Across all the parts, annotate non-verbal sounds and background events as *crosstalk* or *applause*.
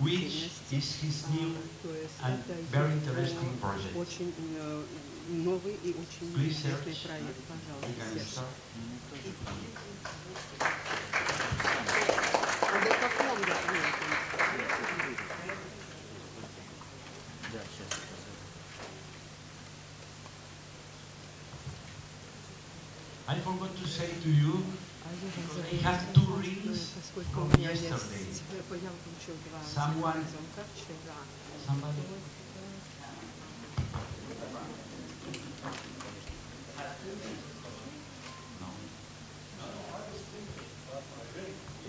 which is his new and very interesting project. Please search, you can start. I forgot to say to you, he has two from у меня yesterday. есть, я получил два звонка вчера.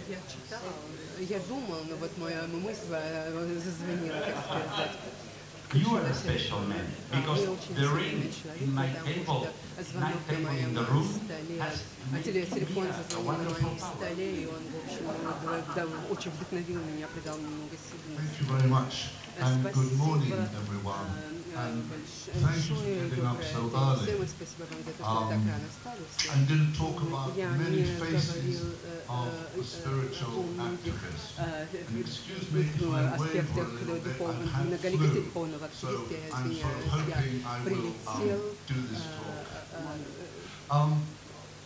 Я читала, я думала, но вот моя мысль э, зазвенела, так сказать. You are a special man because Вы очень the особенный ring человек, in my потому table, что звонок night на table in моем the room столе, has а made теле- me телефон a зазвонил на wonderful моем power. столе, и он, в общем, да, да, очень вдохновил меня, придал мне много сил. Thank you very much and good morning everyone. Э, and больш- thank you for большое getting up доброе so день early. всем, и спасибо вам за то, что вы так Um, рано встали все. And didn't talk about Я many не faces говорил э, of э, the э, spiritual о многих activists. э, And excuse me if ну, I'm away аспектах for a little bit, духовного, I've had многоликости flu. духовного So активиста, я I'm sort of извиняюсь, я hoping I will прилетел. um, do this э, talk. э, э, Um,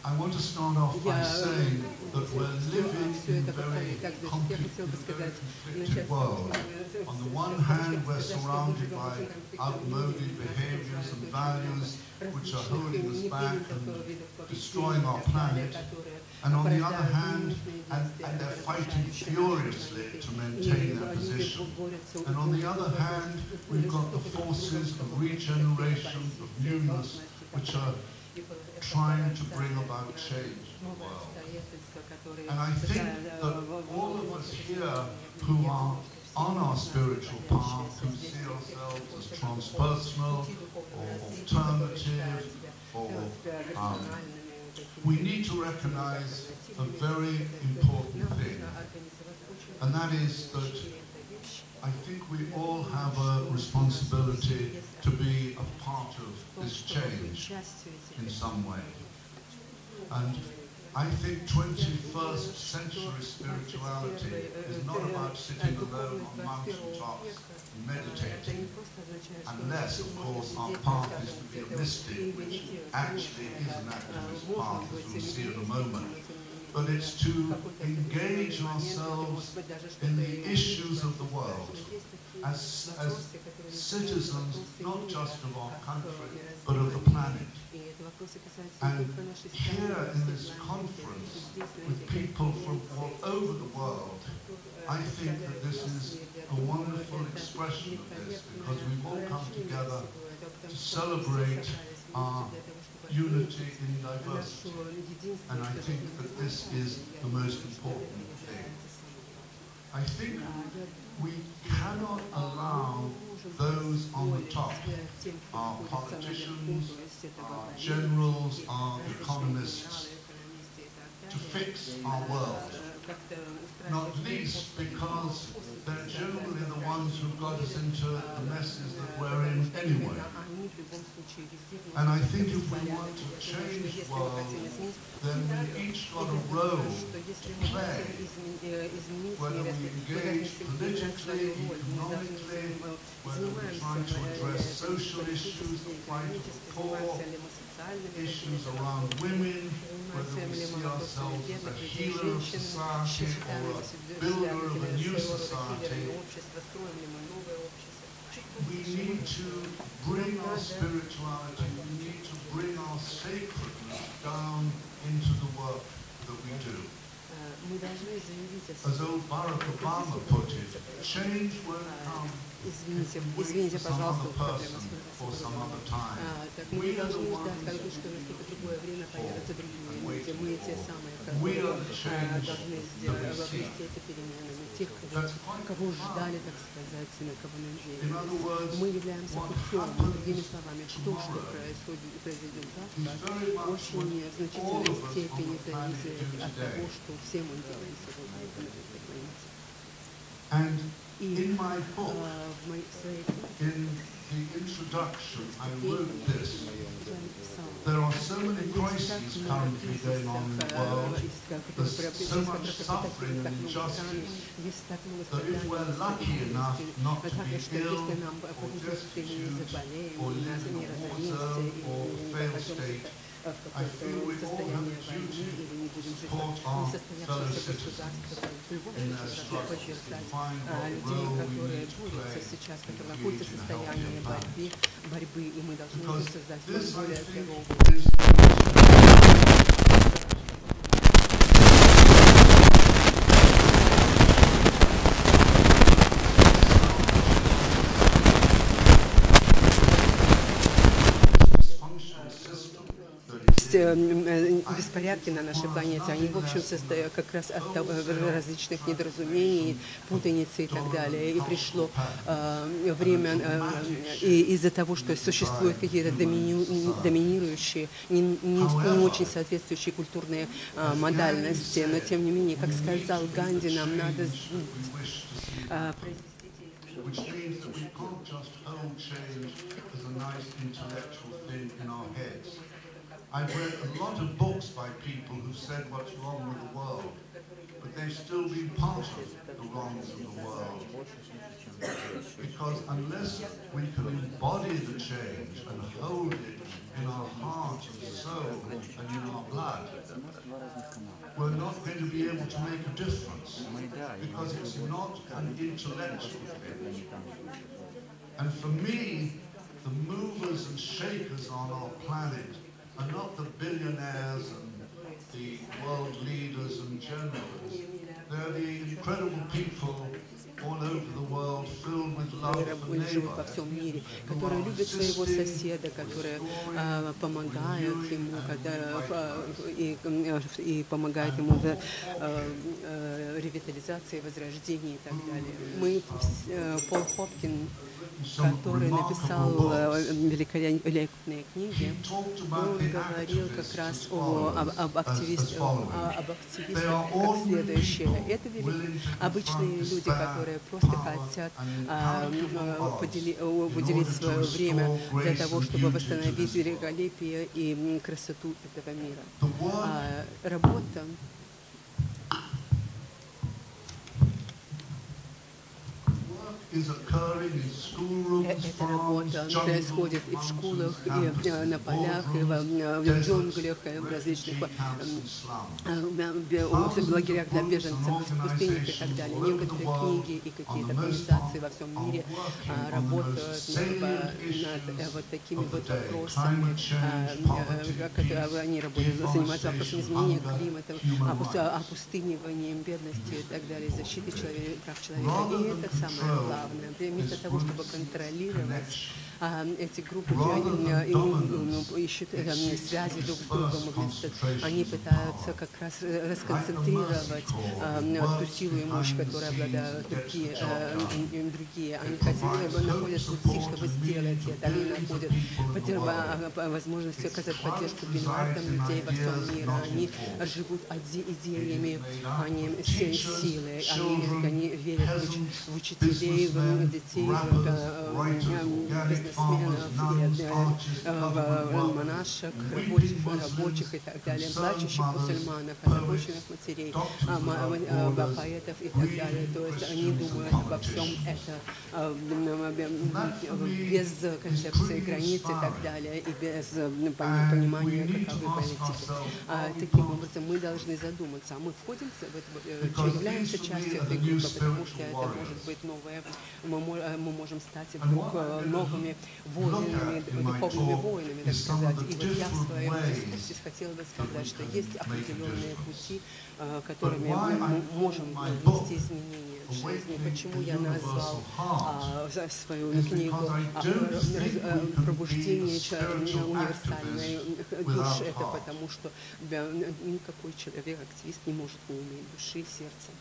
I want to start off by Я saying that we're living все in это a повторю. very Так, значит, я compli- хотела бы in a very сказать, conflicted начать world. с- On the с- one с- hand, сказать, we're что мы surrounded живем в by очень конфликтном outmoded мире, нас behaviors окружает and очень values много which are различных holding us back непринятых and видов поведения destroying our и так далее, planet. которые And on the other порождают hand, ненужные and, действия, and they're которые fighting разрушающие наши furiously планеты. to И maintain their люди position. борются And on the друг other друга hand, за- we've got the жестоко друг forces друга, of чтобы regeneration, of позиции, newness, должности, which которые- are и по- trying to порождают, bring э, about change in the новые world. обстоятельства, которые And I think пытаются, that э, в- в- all of в- us в- here в- who в- are в- on our spiritual path, who здесь see ourselves as пути transpersonal духовного or развития, которые alternative считают себя or um, трансперсональными, we какими-то need to recognize a альтернативными, very нам important нужно thing. организовать очень And that is that большие вещи. I think we all have a responsibility to be a part of this change in some way. And I think 21st century spirituality is not about sitting alone on mountaintops tops meditating, unless, of course, our path is to be a mystic, which actually is an activist path, as we'll see in a moment. But it's to engage ourselves in the issues of the world as, as citizens, not just of our country, but of the planet. And here in this conference, with people from all over the world, I think that this is a wonderful expression of this, because we've all come together to celebrate our unity in diversity. And I think that this is the most important thing. I think we cannot allow those on the top, our politicians, our generals, our economists, to fix our world. Not least because they're generally the ones who got us into the messes that we're in anyway. And I think if we want to change the world, then we each got a role to play. Whether we engage politically, economically, whether we're trying to address social issues, the plight of the poor, issues around women, whether we see ourselves as a healer of society or a builder of a new society, we need to bring our spirituality, we need to bring our sacredness down into the work that we do. Мы должны заявить о As old Barack Obama put it, change won't come Извините, if we wait извините, for some пожалуйста, other проблема person с or some голосом. other time. А, так мы We не are the должны ждать, ones когда что наступит другое время, появятся другие and люди. waiting Мы те for. самые, We которые are the а, change должны that сделать, we see. обрести эти перемены. Тех, кого, кого ждали, так сказать, и на кого надеялись. Мы являемся happens другими словами, то, что происходит и произойдет завтра, очень в значительной степени зависит от того, что все мы делаем сегодня И а, в моей своей книге in the introduction, I wrote this. я написала, There are so many есть так crises много currently going on in the кризисов, world э, из которых There's через so которых much проходят suffering так and много стран, injustice есть так много that if we're страданий, lucky enough not to так be что ill если нам or повезет, что мы не destitute заболеем, or нас live in не a war разоримся, zone или or не failed попадем state, в I feel we какое-то all have состояние a войны, duty или не будем жить support в our несостоявшемся fellow государстве, в любом in their случае struggles, поддержать to find а, what людей, role we которые need to борются play сейчас, to которые находятся в engage in a состоянии healthy борьбы, и мы должны создать this, I более think, здоровую is dysfunctional system that is э, э, беспорядки на нашей планете, они, в общем, состоят как раз от того- различных недоразумений, путаницы и так далее. И пришло э, время, э, из-за того, что существуют какие-то домини- доминирующие, не, очень соответствующие культурные э, модальности, но тем не менее, как сказал Ганди, нам надо э, which means that we can't just hold change as a nice intellectual thing in our heads. I've read a lot of books by people who said what's wrong with the world, but they've still been part of the wrongs of the world. Because unless we can embody the change and hold it in our heart and soul and in our blood, we're not going to be able to make a difference because it's not an intellectual thing. And for me, the movers and shakers on our planet are not the billionaires and the world leaders and generals. They're the incredible people all over the world filled with love которые for были- живут neighbor. во всем мире, которые любят своего соседа, которые а, помогают ему, когда, а, и, помогают ему в а, а, ревитализации, возрождении и так далее. Мы, э, Пол Хопкин, который написал э, великолепные книги, он говорил как раз о, об, об, активист- о- активистах как следующее. Это обычные люди, которые просто хотят а, подели- order to свое время для того, чтобы восстановить великолепие и красоту этого мира. А, Работа work is occurring in schoolrooms, Э- Эта farms, работа происходит и в школах, и э, на полях, и в, э, джунглях, и в различных э, лагерях для беженцев, в пустынях и так далее. Некоторые книги и какие-то организации во всем мире а, работают над, э, вот такими вот вопросами, а, э, которые они работают, занимаются вопросами изменения климата, опус- опустыниванием бедности и так далее, защиты человека, прав человека. И это самое главное. Вместо того, чтобы контролировать эти группы, они э, и, ну, ищут э, связи друг с другом, они пытаются как раз э, расконцентрировать а, ту силу и мощь, которой обладают другие, другие. Они хотят, находят пути, чтобы сделать это. Они находят а, а, возможность оказать поддержку миллиардам людей во всем мире. Они живут идеями, они все силы, они, они верят в учителей, в детей, в э, э, э, э, монашек, рабочих, рабочих и так далее, плачущих мусульманов, озабоченных матерей, а, ма- а, поэтов и так далее. То есть они думают обо всем это без концепции границ и так далее, и без э, пони- понимания, каковы политики. А, Таким образом, мы должны задуматься, а мы входим в это, э, являемся частью этой группы, потому что это может быть новое, мы, э, мы можем стать вдруг э, новыми look воинами, духовными воинами, так сказать. И вот я в своем дискурсе хотела бы сказать, что есть определенные пути, э, которыми мы можем э, внести изменения в жизни. Почему я назвал а, свою книгу а, э, «Пробуждение универсальной души». Это потому, что никакой человек, активист не может не иметь души и сердца.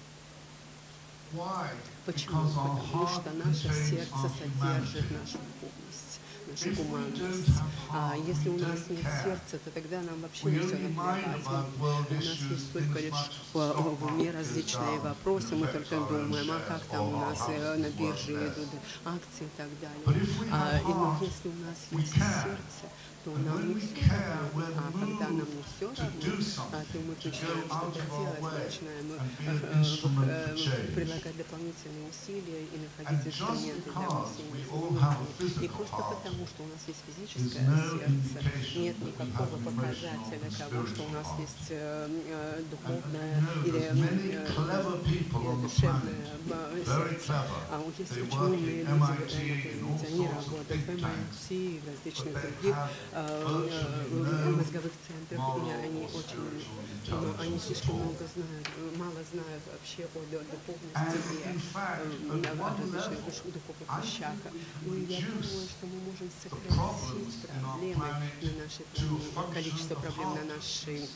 Почему? Потому что наше сердце содержит нашу духовность, нашу гуманность. А если у нас нет сердца, то тогда нам вообще не все наплевать. У нас есть только лишь в, уме различные вопросы, мы только думаем, а как там у нас э, на бирже идут акции и так далее. А, и но если у нас есть сердце, то And нам we're А когда нам все равно, а, то мы начинаем что-то делать, начинаем э, э, дополнительные усилия и находить инструменты для изменений. И просто потому, что у нас есть физическое сердце, нет никакого показателя того, что у нас есть э, э, духовное или э, душевное э, сердце. А есть очень умные люди они работают в MIT и в различных других э, э, мозговых центрах, они очень, но они слишком много знают, мало знают вообще о духовности и э, о духовных вещах. Ну, и я думаю, что мы можем сократить проблемы на нашей количество проблем на нашей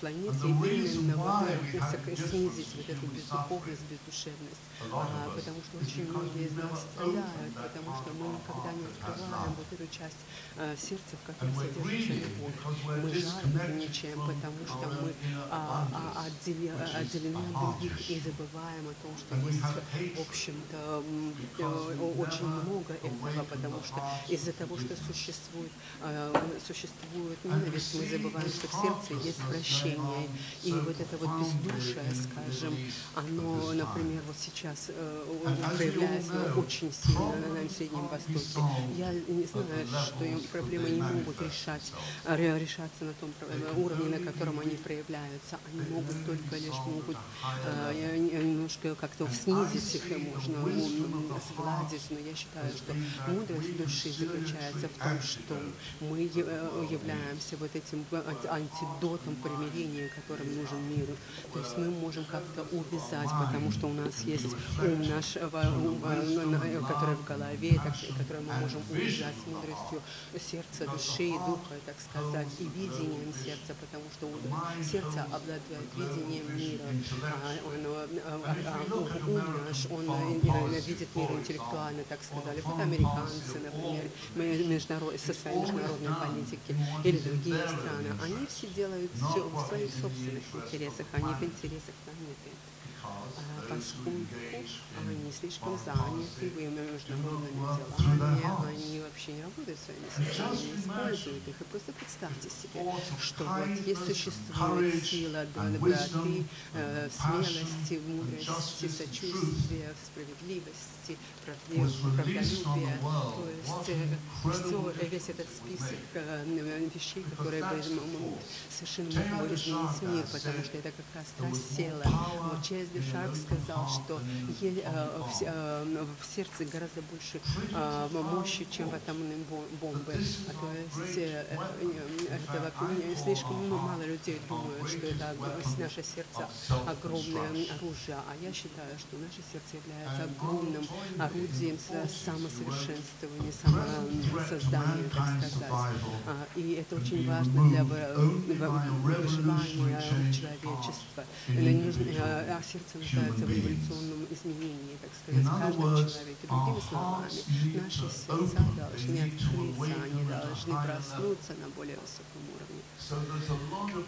планете, reason именно вот, э, difference снизить вот эту бездуховность, бездушевность. А, потому что очень многие из нас страдают, потому что мы никогда не открываем вот эту часть э, сердца, в которой содержится любовь. Мы жадничаем, потому что мы а, а, is отделены от других и забываем о том, что есть, в общем-то, э, очень много этого, потому что из-за того, что существует, э, существует ненависть, мы забываем, что в сердце есть прощение. И вот это вот бездушие, скажем, оно, например, вот сейчас э, проявляется очень сильно на, Среднем Востоке. Я не знаю, что проблемы не могут решать, ре- решаться на том can уровне, на котором они проявляются. Они могут только лишь могут э, немножко как-то снизить их, можно сгладить, но я считаю, что мудрость души заключается в том, что мы э, являемся вот этим э, антидотом примирения, которым нужен миру. То есть мы можем как-то увязать, потому что у нас есть ум нашего э, на- э, который в голове, который мы можем увязать с мудростью сердца, души и духа, так сказать, и видением сердца, потому что сердце обладает видением мира. А, оно, а, а, а, ум ум наш, он э, э, видит мир интеллектуально, так сказали. Вот американцы, например, ме- международ- со своей международной политики или другие страны, они все делают все в своих собственных интересах, а не в интересах планеты. А, поскольку они слишком заняты международными делами, они вообще не работают своими сердцами, не используют их. И просто представьте себе, что вот есть существует сила доброты, э, смелости, мудрости, сочувствия, справедливости, правде- правдолюбия. То есть э, все, весь этот список э, вещей, которые бы м, совершенно могли бы изменить мир, потому что это как раз та сила. Вот Чейз де Шарк сказал, что э, в, се- э, в сердце гораздо больше э, мощи, чем в атомной бом- бомбы. А то есть э, э, это вообще не- слишком ну, мало людей думают, что это наше сердце огромное оружие. А я считаю, что наше сердце является огромным орудием со- самосовершенствования, самосоздания, так сказать. А, И это очень важно для вы- вы- выживания человечества. Э, А сердце нуждается в революционном изменении, так сказать, в каждом человеке. Другими словами, наши сердца должны открыться, они должны проснуться на более высоком уровне.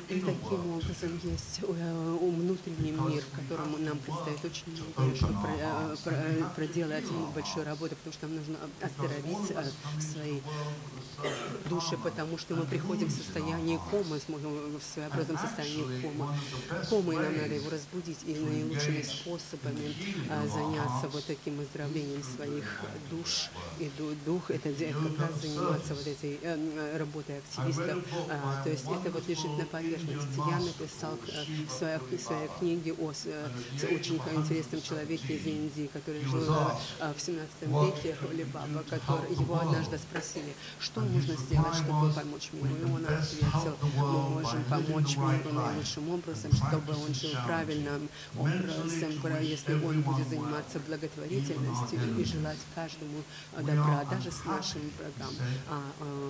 И таким образом есть э, внутренний мир, в котором нам предстоит очень много э, про- проделать большую работу, потому что нам нужно оздоровить э, свои души, потому что мы приходим в состояние комы, мы в своеобразном состоянии комы. Комы, и нам надо его разбудить, и наилучшими способами заняться вот таким оздоровлением своих душ и ду- дух, это как раз заниматься вот этой э, м, работой активистов. А, То есть это вот лежит на поверхности. Я написал э, в своей, в своей книге о э, очень интересном человеке из Индии, который жил э, в 17 веке, Либаба, который его однажды спросили, что нужно сделать, чтобы помочь миру. И он ответил, мы можем помочь миру наилучшим образом, чтобы он жил правильным образом, если он будет заниматься благотворительностью и желать каждому добра, даже с нашим врагам. А,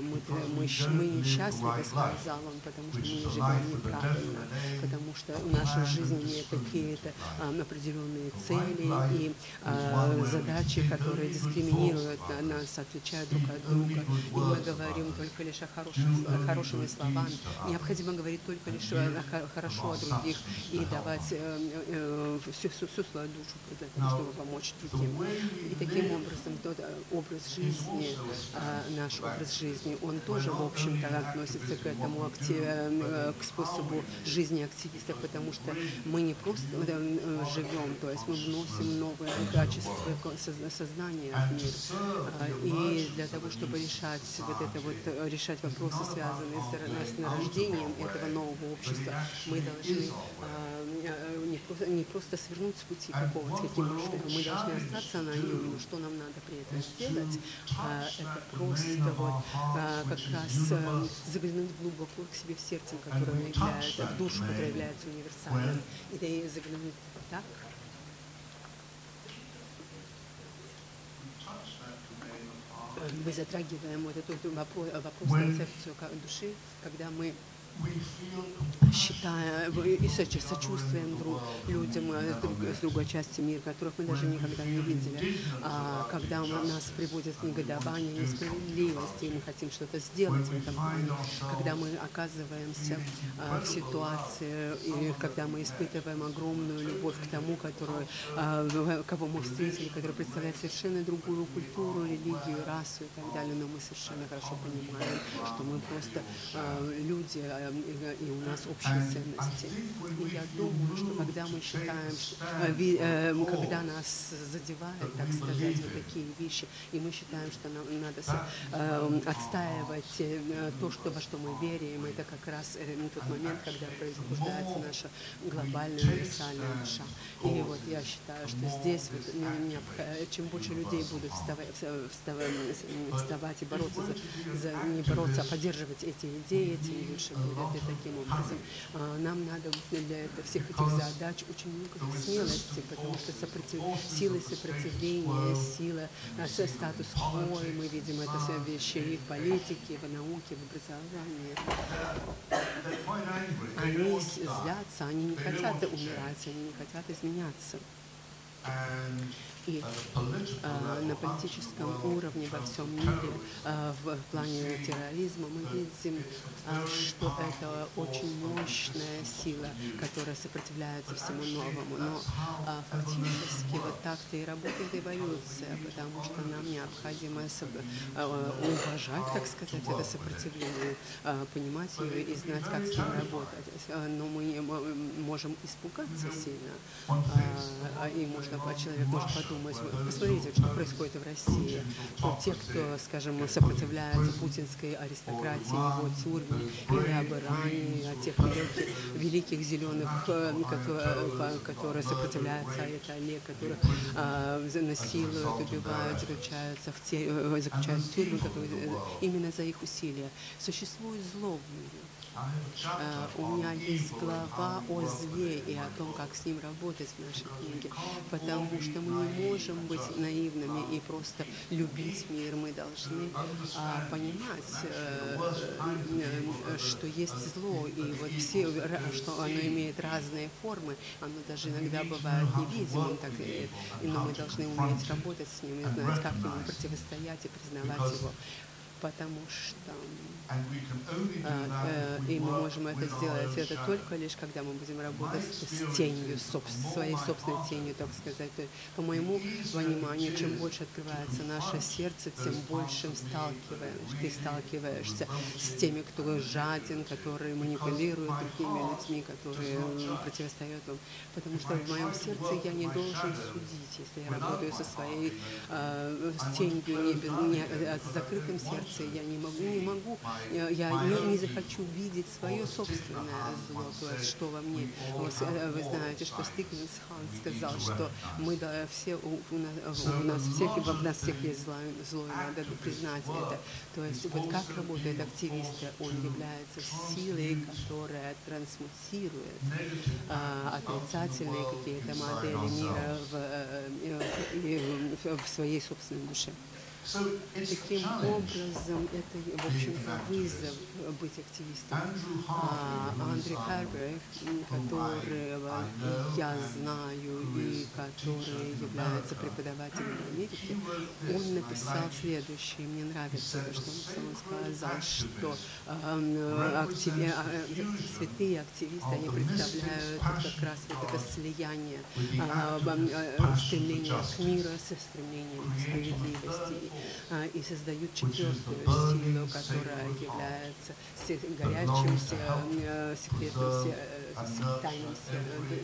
мы, мы, мы несчастливы, сказал он, потому что мы живем неправильно, потому что наша жизнь имеет какие-то а, определенные цели и а, задачи, которые дискриминируют на- нас, отличают друг от друга. И мы говорим только лишь о хороших, хорошими словами. Необходимо говорить только лишь о- хорошо о других и давать э, э, всю, всю, всю свою душу того, чтобы помочь другим. И таким образом тот э, образ жизни, а, наш образ жизни, он тоже, в общем-то, относится к этому к способу жизни активистов, потому что мы не просто э, э, живем, то есть мы вносим новые качества сознания в мир. А, И для того, чтобы решать вот это вот, э, решать вопросы, связанные с, нарождением этого нового общества, мы должны э, не просто, не просто свернуть с пути какого-то, каким шли, мы должны остаться на нем, что нам надо при этом сделать, а, это просто вот как раз э, заглянуть глубоко к себе в сердце, которое является, в душу, которая является универсальным, и и заглянуть так, э, мы затрагиваем вот эту вопрос, вопрос концепцию души, когда мы считая и соч- сочувствуем друг, людям э, с друг- с другой части мира, которых мы даже никогда не видели. А когда у нас приводят к негодованию, несправедливости, и мы хотим что-то сделать в этом плане, когда мы оказываемся а, в ситуации, и когда мы испытываем огромную любовь к тому, который, а, в- кого мы встретили, который представляет совершенно другую культуру, религию, расу и так далее, но мы совершенно хорошо понимаем, что мы просто люди, и, и у нас общие ценности. И я думаю, что когда мы считаем, э, ви- э, когда нас задевает, так сказать, вот такие вещи, и мы считаем, что нам надо с- э, отстаивать э, то, что, во что мы верим, это как раз э, тот момент, когда пробуждается наша глобальная универсальная душа. И вот я считаю, что здесь вот, чем больше людей будут вставать, вставать, вставать и бороться за, за не бороться, а поддерживать эти идеи, тем лучше будет. И таким образом а, нам надо для это- всех этих задач очень много смелости, потому что сопротив... силы сопротивления, сила а, статус-кво, и мы видим это все вещи и в политике, и в науке, в образовании. Они злятся, они не хотят умирать, они не хотят изменяться. И а, на политическом уровне во всем мире а, в плане терроризма мы видим, а, что это очень мощная сила, которая сопротивляется всему новому. Но фактически вот так-то и работает эволюция, потому что нам необходимо уважать, так сказать, это сопротивление, понимать ее и знать, как с ним работать. Но мы можем испугаться сильно, а, и можно, человек может подумать, «Вот посмотрите, что происходит в России. Вот те, кто, скажем, сопротивляется путинской аристократии, его тюрьме, или об Иране, о тех великих, великих зеленых, э, которые, которые сопротивляются Айтале, которых а, насилуют, убивают, заключаются в, те, э, заключают в тюрьмы, которые, э, именно за их усилия. Существует зло в мире. Э, У меня есть глава о зле и о том, как с ним работать в нашей книге, потому что мы не можем быть наивными и просто любить мир. Мы должны а, понимать, э, э, что есть зло, и вот все, что оно имеет разные формы, оно даже иногда бывает невидимым, так, и- но мы должны уметь работать с ним и знать, как ему противостоять и признавать его, потому что и мы можем это сделать это только лишь, когда мы будем работать с тенью, своей собственной тенью, так сказать. По моему пониманию, чем больше открывается наше сердце, тем больше сталкиваешь, ты сталкиваешься с теми, кто жаден, которые манипулируют другими людьми, которые противостоят вам. Потому что в моем сердце я не должен судить, если я работаю со своей э, с тенью, не, не- э, с закрытым сердцем, сердце, я не могу, не могу, я не, не захочу видеть свое собственное зло, то есть что во мне. Э, вы знаете, что Стиквенс Хан сказал, что мы да, все, у, у нас, всех, в нас всех есть зло, зло, и надо признать это. То есть вот как работают активисты, он является силой, которая трансмутирует а, отрицательные какие-то модели мира в, э, в- в своей собственной душе. Таким образом, это, в общем-то, вызов быть активистом. А, Harvey, who is, Андре um, Харбер, которого я знаю и который является преподавателем в Америке, он написал следующее. Мне нравится то, что он сказал, что активи- а, э, святые активисты, они представляют как раз вот это слияние а, э, стремления к миру со стремлением к справедливости а, и создают четвертую силу, которая является горячим, се- э, секретным, се- э, с- тайным, се- э,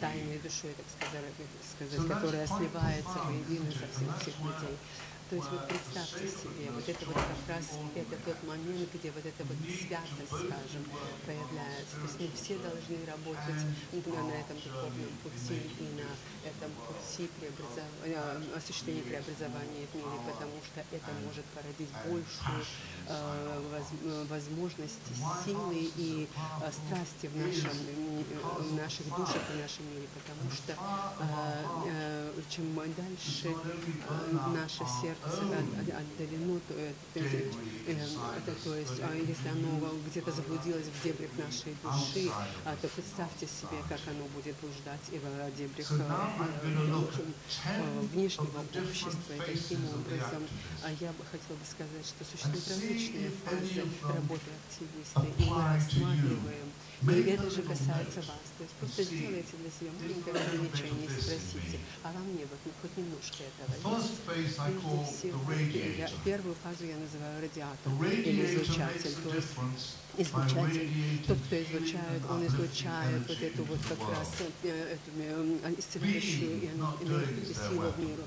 тайной душой, так сказать, которая сливается воедино со всех людей. То есть вот представьте себе, вот это вот как раз это тот момент, где вот эта вот святость, скажем, появляется. То есть мы все должны работать на на этом духовном пути и на этом пути преобразования, осуществления преобразования в мире, потому что это может породить большую э, воз- э, возможности, силы и э, страсти в, нашем, э, в наших душах, в нашем мире, потому что э, э, чем дальше э, наше сердце от- отдалено, то, э, то, э, то есть а если оно где-то заблудилось в дебрях нашей души, а, то представьте себе, как оно будет блуждать и в э, дебрях э, э, э, внешнего общества. И таким образом а я бы хотела бы сказать, что существуют различные фазы работы активиста, и мы рассматриваем, и это же касается вас. То есть просто сделайте для себя маленькое ограничение и спросите, а вам не вот ну, хоть немножко этого есть? Первую фазу я называю радиатор или излучатель. То есть излучатель, тот, кто излучает, он излучает вот эту вот как раз world. э, эту э, исцеляющую энергию, силу в миру.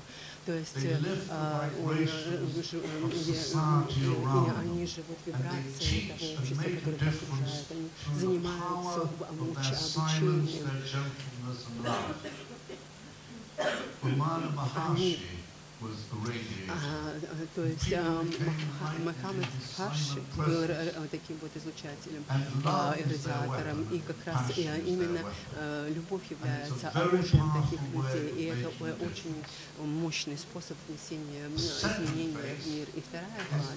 То есть They э, live the а, он, э, vibrations ж- э, of где, society э, around и them. они живут And they вибрацией teach того and общества, make a которое их difference окружает. Они through the занимаются power of обуч- their silence, обучением their gentleness and love. Ramana Maharshi was the radiator. А, э, то есть а, Мохаммед Харши был э, э, таким вот излучателем а, радиатором, и как раз именно любовь является оружием таких людей, и это очень мощный способ внесения изменения в мир. И вторая фаза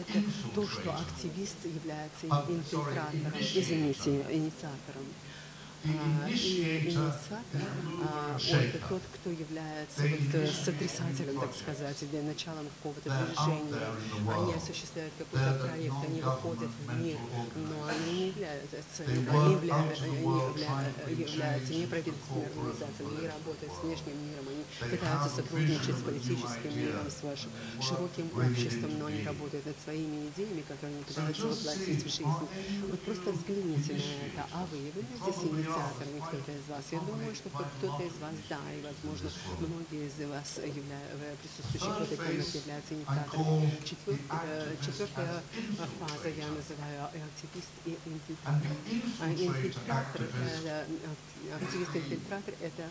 это то, что активист является инфильтратором, извините, инициатором. Инициатор, а, он тот, кто является вот, э, сотрясателем, так сказать, или началом какого-то движения. Они осуществляют какой-то проект, они выходят в мир, но они не являются, они являются to the corporate организацией, они работают с внешним миром, они пытаются сотрудничать с политическим миром, с вашим широким обществом, но они работают над своими идеями, которые они пытаются воплотить в жизнь. Вот просто взгляните на это. А вы являетесь Инициаторами, Quite кто-то из вас? Я думаю, что кто-то из вас, да, и, возможно, многие из вас, явля- э, присутствующих в этой комнате, являются инициаторами. Четвертая, четвертая фаза я называю активист и инфильтратор. А Инфильтратор, activist э, ак- активист-инфильтратор – это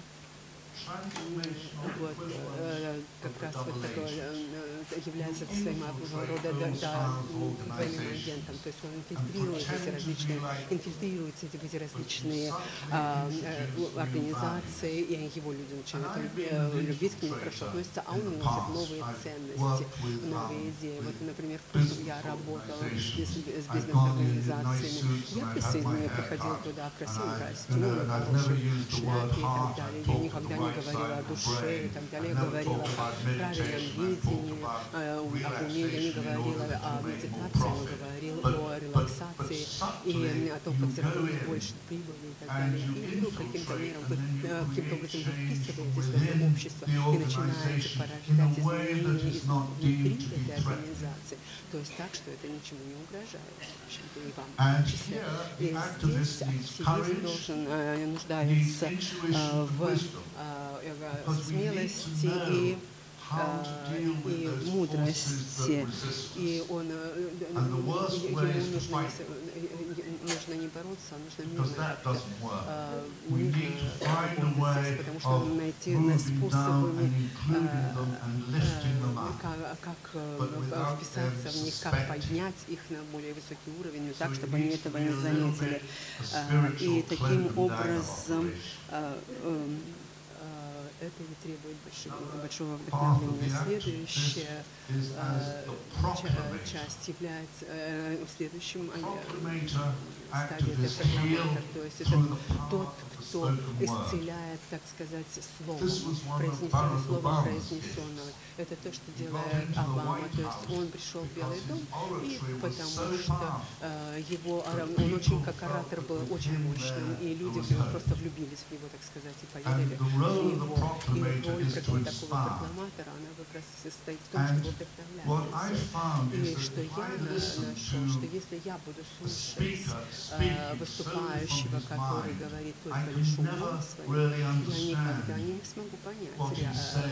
вот, э, как раз вот такой э, является своим рода да, да, двойным агентом. То есть он инфильтрирует эти различные, инфильтрируется эти, эти различные а, э, организации, и его люди начинают люби- любить к ним, хорошо относятся, а он носит новые ценности, новые идеи. Вот, например, в я работала с, с бизнес-организациями. Я присоединилась, приходила туда в красивом костюме, в хорошей шляпе и так далее. Я никогда не говорила о душе и так далее. Говорила о правильном видении, э, об уме. Я не говорила о медитации, я говорила о релаксации и о том, как заработать больше прибыли и так далее. И вдруг каким-то мером вы э, каким-то образом вы вписываетесь в это общество и начинаете порождать изменения изнутри этой организации. То есть так, что это ничему не угрожает, в общем-то, и вам в числе. И здесь активист должен, э, нуждается э, в э, э, смелости и а, и мудрости. И он, э, э, ему нужно, э, э, нужно не бороться, а нужно мирно а, потому что найти способы как, э, вписаться в них, как поднять их на более высокий уровень, так, чтобы они этого не заметили. А, И таким образом operation. а, эм, а, это не требует большого, большого вдохновения. Следующая ча- proclamator. часть является э, следующим э, это heal прокламатор, то есть это тот, кто исцеляет, так сказать, словом, произнесенное словом произнесенного. Это то, что делает Обама. То есть он пришел в Белый дом, и потому что э, его, он очень, как оратор, был очень мощным, и люди просто влюбились в него, так сказать, и поверили в него. И роль такого прокламатора, она как раз состоит в том, чтобы вдохновлять. И что я нашел, что если я буду слушать э, выступающего, который говорит только умом своим, really я никогда understand не смогу понять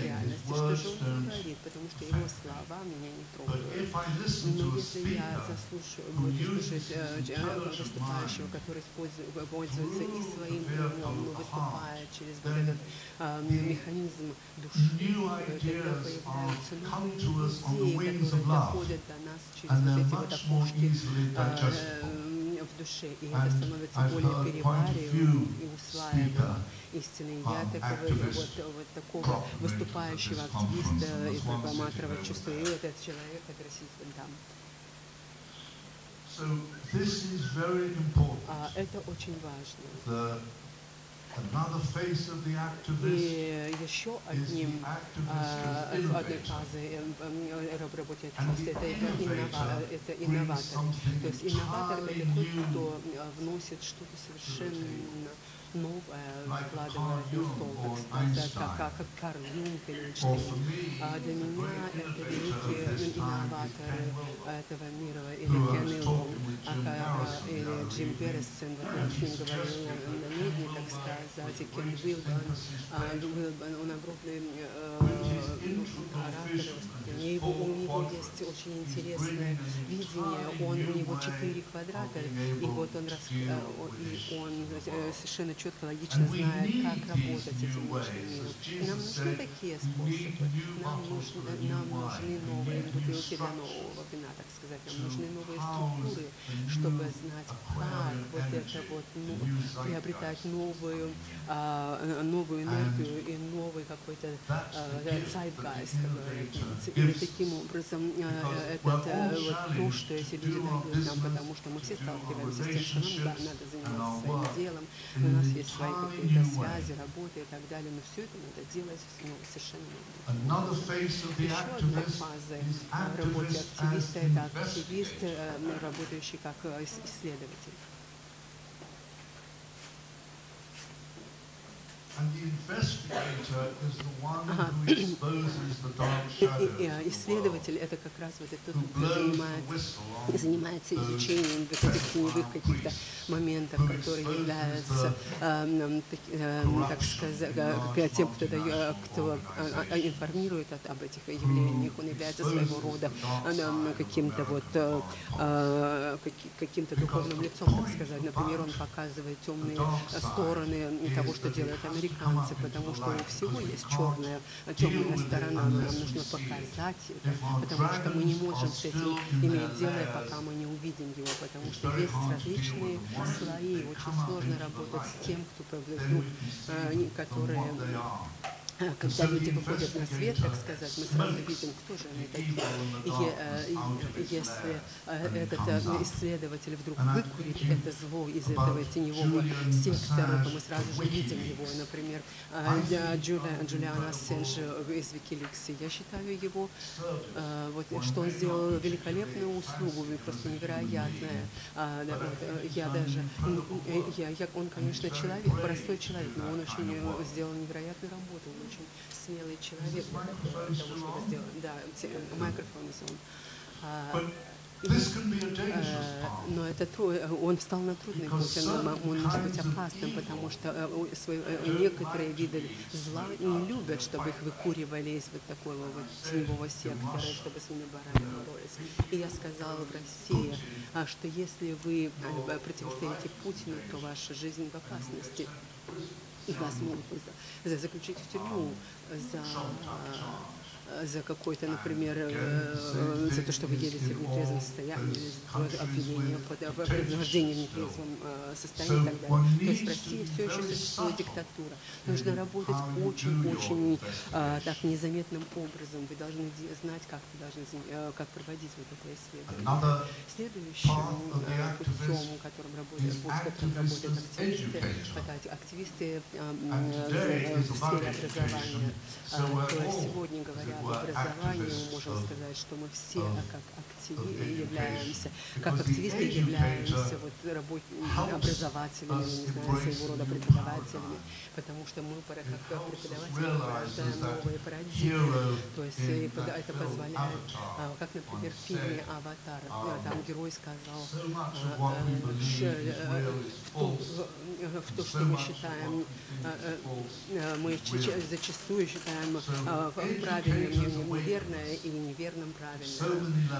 реальности, что же он говорит, потому что его слова меня не But трогают. if I listen Но to a если я speaker заслушаю, who буду uses слушать э, э, выступающего, который использует, пользуется и своим умом, но выступает через вот этот the механизм души, new э, тогда ideas появляются are come новые to us on the идеи, wings которые of love. доходят до нас через and вот they're эти вот окошки в душе, и это становится более перевариваемым и усваиваемым. Истинно, я um, так говорю, activists вот, вот такого выступающего активиста и прокламатора чувствую, этот человек, который сидит там. So this is very important. А, это очень важно. The, И еще одним as одной фазой эм, эм, раб- работы And активиста the это, это, иннова- innovator это brings инноватор. То есть инноватор это тот, кто э, вносит что-то совершенно новое, вкладывает Carl на стол, Jung так or сказать, как, как, Карл Юнг или Эйнштейн. А для меня это великие is инноваторы этого мира, или Кен Илон, или Джим. Гаррисон, вот я с ним говорил на, медне, так сказать, и Кен Уилбан, Уилбан, он огромный оратор. Его, у него есть очень интересное видение, он, у него четыре квадрата, и вот он, он- он совершенно четко, логично знает, как работать этим внешним миром. Нам нужны такие способы, нам нужны, нам нужны новые бутылки для нового вина, так сказать, нам нужны новые структуры, чтобы знать, как вот это вот ну, приобретать новую, а, новую энергию и новый какой-то говорят немцы. И таким образом э, этот, э, вот то, что эти люди дают нам, потому что мы все сталкиваемся с тем, что нам да, надо заниматься своим делом, у нас есть свои какие-то связи, работы и так далее, но все это надо делать ну, совершенно Еще одна фаза работы активиста это активист, э, работающий как э, ис- исследователь. And the investigator is the one Ага. who exposes the dark И- shadows и- и, of э, the world, Исследователь это как раз вот этот, кто the занимается занимается изучением вот этих теневых каких-то моментов, которые являются, the эм, эм, таки- эм, как сказать, э, тем, кто, дает- кто э, э, информирует об этих явлениях, он является своего рода эм, каким-то вот э, э, каки- каким-то духовным лицом, так сказать. Например, он показывает темные э, стороны того, что делают американцы, потому что у всего есть черная, темная сторона, нам нужно показать это, потому что мы не можем с этим иметь дело, пока мы не увидим его, потому что есть различные слои, очень сложно работать с тем, кто не- которые когда люди выходят на свет, так сказать, мы сразу видим, кто же они такие. И э, если э, этот э, исследователь вдруг выкурит это зло из этого теневого сектора, то мы сразу же видим его. Например, э, я- Джуля- Джулиан Ассенж из Викиликс, я считаю его, э, вот, что он сделал великолепную услугу, просто невероятная. Э, я даже, э, я, я, он, конечно, человек, простой человек, но он очень э, сделал невероятную работу, очень смелый человек того, чтобы сделать. Да, те- микрофон is Э. Но это э, он встал на трудный путь, он, он может быть опасным, потому что э, свои- некоторые виды зла не любят, чтобы их выкуривали из вот такого вот теневого сектора, чтобы с ними барами боролись. И я сказала в России, а, что если вы противостоите Путину, то ваша жизнь в опасности. И вас могут за- за- заключить в тюрьму за, э, за какой-то, например, э, за то, что вы едете в нетрезвом состоянии, за обвинение под в преднахождении в нетрезвом э, состоянии и так далее. То есть в России все еще существует диктатура. Нужно работать очень-очень э, так незаметным образом. Вы должны знать, как вы должны э, как проводить вот это исследование. Следующим э, путем, которым работают, is путь, которым работают активисты, это активисты э, э, в сфере образования. То есть сегодня, as говоря it об образовании, мы можем сказать, что мы все как of активи education. являемся, как активисты являемся вот, работ- образователями, знаю, своего рода преподавателями, потому что мы как преподаватели порождаем новые парадигмы. То есть that это позволяет, а, как, например, в фильме «Аватар», э, там герой сказал, а, э, э, в то, э, что мы считаем, э, э, э, мы зачастую считаем э, правильным us. или неверным levels.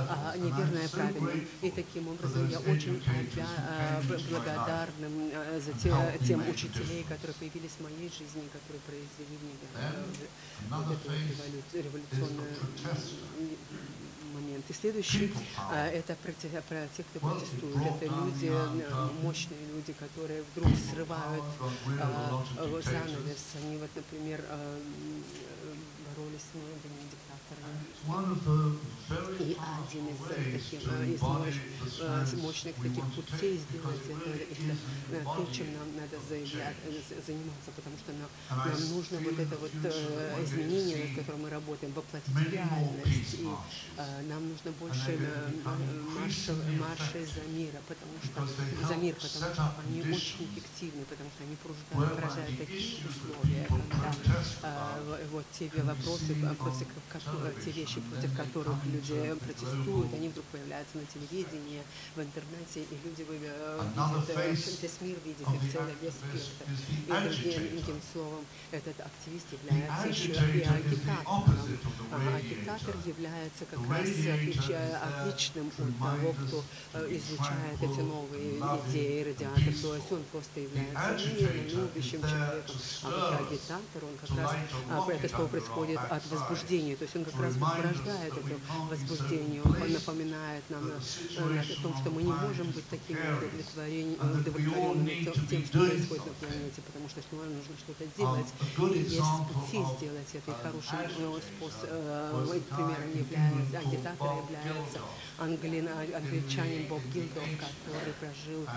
а неверное правильным. И таким образом я очень э, came б- into my life. благодарным э, за те- тем учителей, которые появились в моей жизни, которые произвели в ней э, вот эту вот phase револю- is революционный the protester. м, момент. И следующий это про те, про тех, кто протестует. Это люди, мощные люди, которые вдруг срывают а, занавес. Они вот, например, э, м, э, боролись с многими диктаторами. It's one of the very И один из таких, э, из э, мощных таких путей сделать это, э, то, чем нам надо заниматься, потому что нам, нам нужно вот это вот изменение, над которым мы работаем, воплотить в реальность. И нам нужно больше they're going to become м- маршев, increasingly маршей за мира, потому что за мир, потому что они очень эффективны, потому что они порождают, такие условия, когда вот те вопросы, которых, те вещи, против которых люди протестуют, они вдруг появляются на телевидении, в интернете, и люди вы- э, э, весь мир видит их целый весь спектр. И другим, словом, этот активист является еще и агитатором. А агитатор является как раз there отличным от того, кто э, излучает эти новые идеи, радиатор. То есть он просто является любящим человеком. А вот агитатор, он как раз а, это our происходит от возбуждения. То есть он как раз remind us so Он напоминает нам э, о том, что мы не можем быть такими all удовлетворенными тем, что происходит на планете, потому что нам нужно что-то делать. И есть пути сделать это. И хорошим э, способ, э, примером является, агитатором является англин, англичанин in the- Боб Гилдов, 80s. который прожил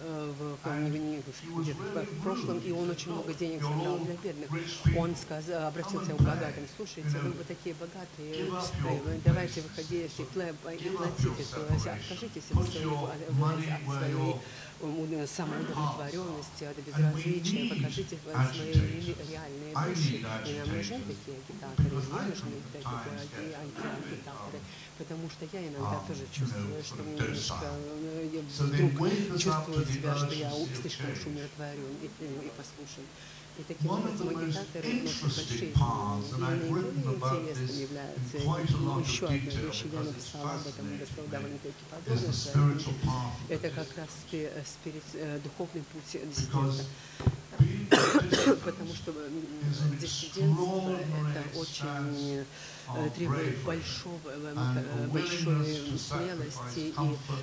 в, где-то really в прошлом, и он очень много денег собрал all для бедных. Он сказал, обратился Come к богатым, слушайте, вы, вы такие богатые, э, давайте выходите и платите, откажитесь от своей, самоудовлетворенности, от безразличия, покажите свои реальные души. И нам нужны такие агитаторы, мне нужны такие sometimes аги- get аги- агитаторы, потому что я иногда um, тоже чувствую, что немножко, э, я вдруг чувствую себя, что я слишком умиротворен и, и, и послушен. И таким One of the образом most агитаторы вносят большие interesting paths, and изменения. I've И written наиболее about интересным of еще одна вещь, я написала об этом to me, довольно-таки is подробно Это как раз э, спирит- э, духовный путь Because диссидента. *coughs* Потому что диссидентство это очень э, требует bravery большого, э, э, большой смелости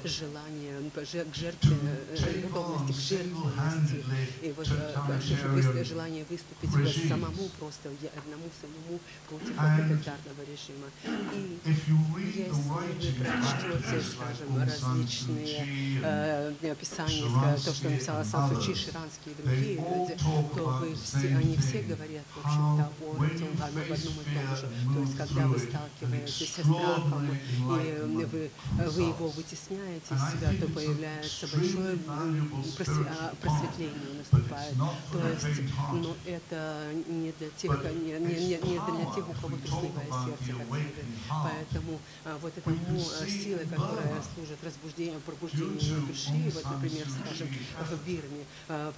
и желания к жертве, э, готовности к жертвенности. И вот э, totalitarian желание выступить самому просто одному самому против тоталитарного режима. И если вы прочтете, скажем, различные э, описания, то, что написала Сан Су Чи, Ширанский и другие люди, то вы все, они все говорят, в общем-то, о том, you об одном и том же. То есть, move когда вы сталкиваетесь со страхом, и вы, вы его вытесняете из себя, то появляется большое а, просветление наступает. То есть, ну, это не для тех, не, не, не не для тех, у кого трусливое сердце, как сказать. Поэтому а, вот эта сила, которая служит разбуждению, пробуждению души, вот, например, скажем, в Бирме, а,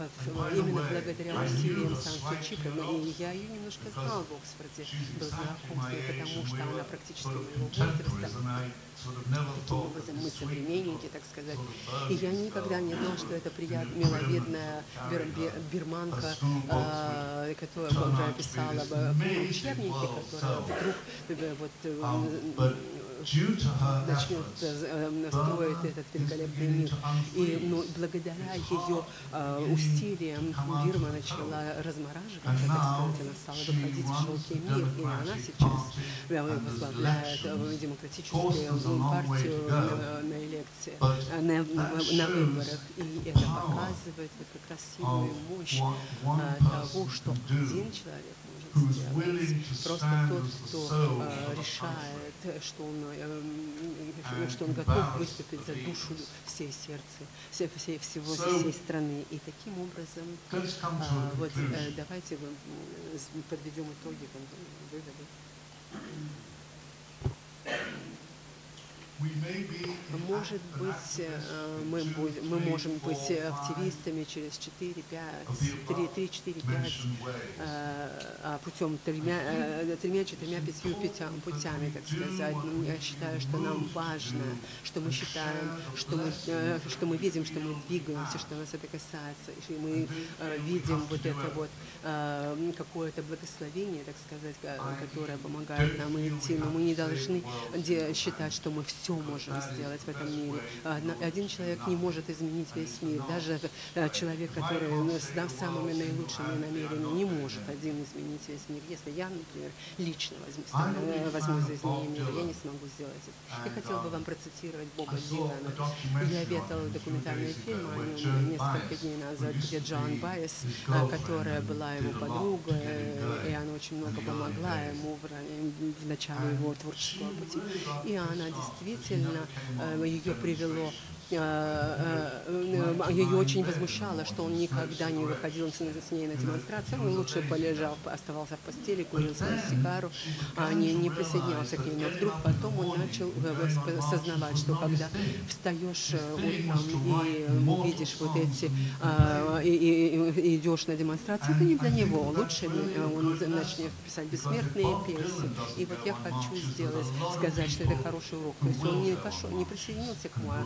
именно благодаря усилиям Сан и я ее немножко знал в Оксфорде до знакомства, потому что она практически моего возраста. Таким образом, мы современники, так сказать. И я никогда не знал, что это приятная, миловидная бир, бир, бирманка, э, которая уже писала в учебнике, которая вдруг вот, э, начнет э, строить этот великолепный мир. И ну, благодаря ее э, усилиям Бирма начала размораживаться, так сказать, она стала выходить в широкий мир, и она сейчас возглавляет демократическую партию на, на элекции, на, на, выборах. И это показывает вот как раз силу и мощь того, что один человек. Просто тот, кто э, решает, что он, э, что он готов выступить за душу всей сердца, всей, всей, всего всей страны. И таким образом, э, вот э, давайте подведем итоги, выводы. Может быть, э, мы, будем, мы можем быть активистами через 4, 5, 3, 3 4, 5, путем тремя, э, четырьмя, пятью путями, так сказать. Я считаю, что нам важно, что мы считаем, что мы, э, что мы видим, что мы двигаемся, что нас это касается, и мы видим вот это вот какое-то благословение, так сказать, которое помогает нам идти, но мы не должны считать, что мы все все можем сделать в этом мире. Один человек не может изменить весь мир. Даже э, человек, который с самыми наилучшими намерениями не может один изменить весь мир. Если я, например, лично возьму, э, возьму за изменение мира, я не смогу сделать это. Я хотела бы вам процитировать Боба Дилана. Я видела документальный фильм о нем несколько дней назад, где Джон Байес, э, которая была его подругой, и она очень много помогла ему в начале его творческого пути. И она действительно действительно э, ее привело ее очень возмущало, что он никогда не выходил с ней на демонстрацию, он лучше полежал, оставался в постели, курил свою сигару, а не, не присоединялся к ней. Но вдруг потом он начал осознавать, что когда встаешь утром и видишь вот эти, и, и, и идешь на демонстрацию, это не для него. Лучше он начнет писать бессмертные песни. И вот я хочу сделать, сказать, что это хороший урок. То есть он не, пошел, не присоединился к моему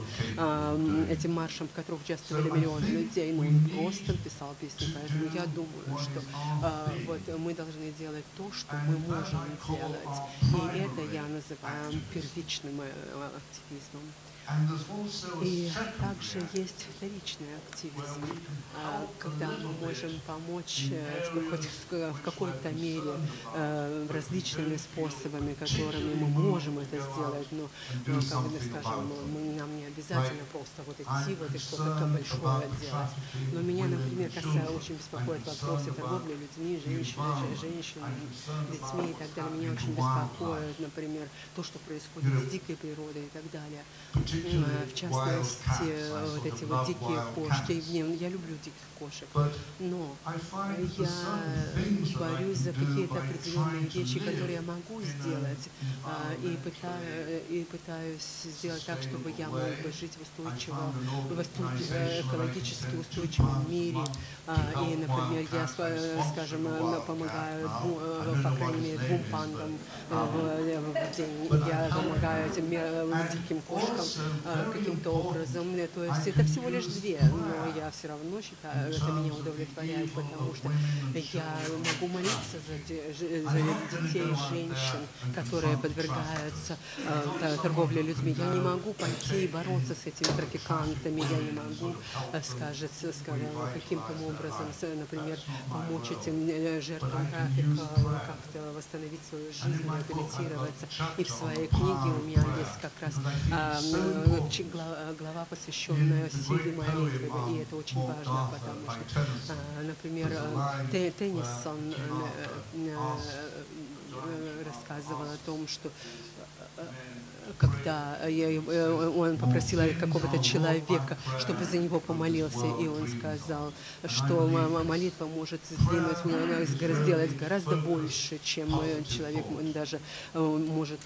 этим маршем, в которых участвовали миллионы людей, но он просто писал песни. Поэтому я думаю, что а, вот мы должны делать то, что мы можем делать. И это я называю первичным э, активизмом. И также есть вторичный активизм, а, когда мы можем помочь э, хоть в какой-то мере э, различными способами, которыми мы можем это сделать, но, как бы, скажем, мы, нам не обязательно просто вот идти вот и что-то большое делать. Но меня, например, касается, очень беспокоит вопросы торговли людьми, женщинами, женщинами, детьми и так далее. Меня очень беспокоит, например, то, что происходит с дикой природой и так далее в частности, вот эти вот дикие кошки. Я люблю диких кошек, но я борюсь за какие-то определенные вещи, которые я могу сделать, а, и, пытаю, и пытаюсь сделать так, чтобы я мог бы жить в устойчивом, в экологически устойчивом мире. А, и, например, я, скажем, помогаю, по крайней мере, двум пандам э, в день. Я помогаю этим диким кошкам а, каким-то образом. То есть это всего лишь две, но я все равно считаю, это меня удовлетворяет, потому что я могу молиться за, за детей, женщин, которые подвергаются э, торговле людьми. Я не могу пойти и бороться с этими трафикантами, я не могу, э, скажет, скажем, каким-то образом, например, помочь этим э, жертвам трафика как-то восстановить свою жизнь, реабилитироваться. И в своей книге у меня есть как раз глава, посвященная силе молитвы, и это очень важно, потому что, например, Теннисон э, рассказывал о том, что э, когда э, он попросил какого-то человека, чтобы за него помолился, и он сказал, что молитва может сдвинуть, сделать гораздо больше, чем человек даже может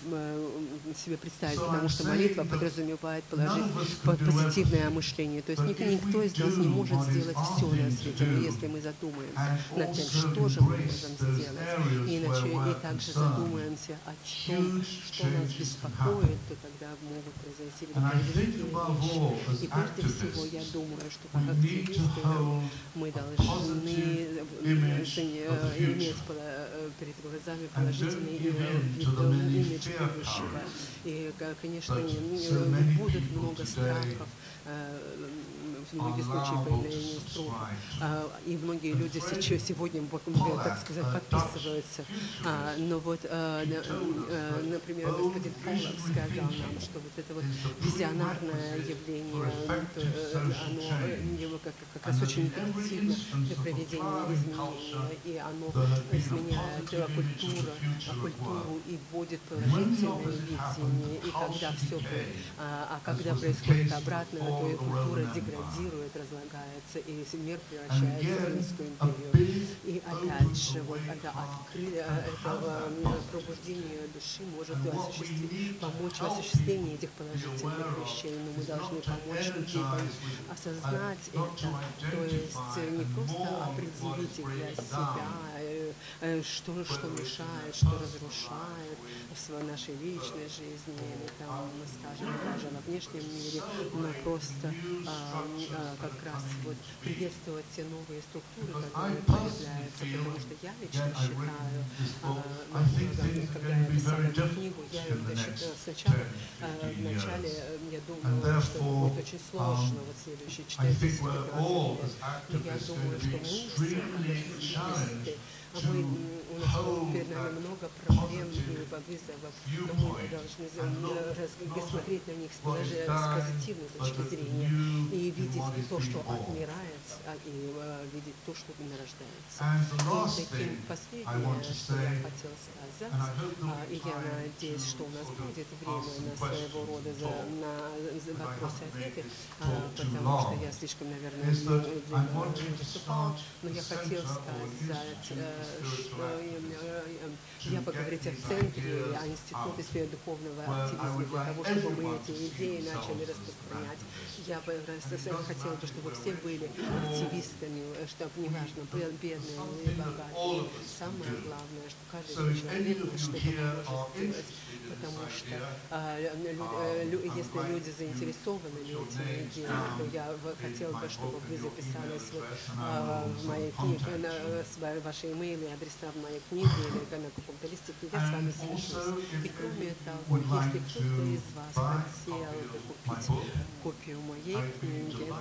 себе представить, потому что молитва подразумевает положить позитивное мышление. То есть никто из нас не может сделать все на свете, но если мы задумаемся над тем, что же мы можем сделать, иначе, и также задумаемся о том, что нас беспокоит, то тогда могут произойти великие. И прежде всего, я думаю, что как активисты мы должны иметь перед глазами положительный имидж будущего. И, конечно, будет много страхов, многие случаи появления строка. И многие люди сейчас, сегодня, так сказать, подписываются. А, но вот, а, э, например, господин Поллок сказал нам, что вот это вот визионарное явление, э, оно его как, как раз очень эффективно для проведения изменений, и оно изменяет культуру, культуру и вводит положительное видение. И когда все, а, а когда происходит обратное, то и культура деградирует деградирует, разлагается, и мир превращается в Римскую империю. И опять же, вот это, откры... Э, это э, пробуждение души может осуществить, помочь в осуществлении этих положительных вещей, но мы должны помочь людям осознать это, то есть не просто определить для себя, э, что, что мешает, что разрушает в нашей личной жизни, или там, скажем, даже во внешнем мире, но просто а, как раз вот приветствовать те новые структуры, которые появляются, потому что я лично считаю, а, когда я писала эту книгу, я это считала сначала, вначале я думала, что будет очень сложно вот следующие 4 лет, я думаю, что мы все мы, у нас перед нами много проблем и вызовов, но мы должны смотреть на них с позитивной точки зрения и видеть то, что отмирает, и видеть то, что нарождается. И таким последнее, что я хотел сказать, и я надеюсь, что у нас будет время на своего рода за, на вопросы-ответы, потому что я слишком, наверное, не выступал, но я хотел сказать, я поговорить о центре, о институте сферы духовного активизма, для того, чтобы мы эти идеи начали распространять. Я бы хотела бы, чтобы все были активистами, чтобы неважно, бедные или богатые. Самое главное, что каждый человек что-то может сделать, потому что а, лю, если люди заинтересованы этими идеями, то я хотела бы, чтобы вы записались вот, а, в моей книге, на, ваши имейлы, адреса в моей книге или на каком-то листе, я с вами свяжусь. И кроме того, если кто-то из вас хотел бы купить копию моей книги,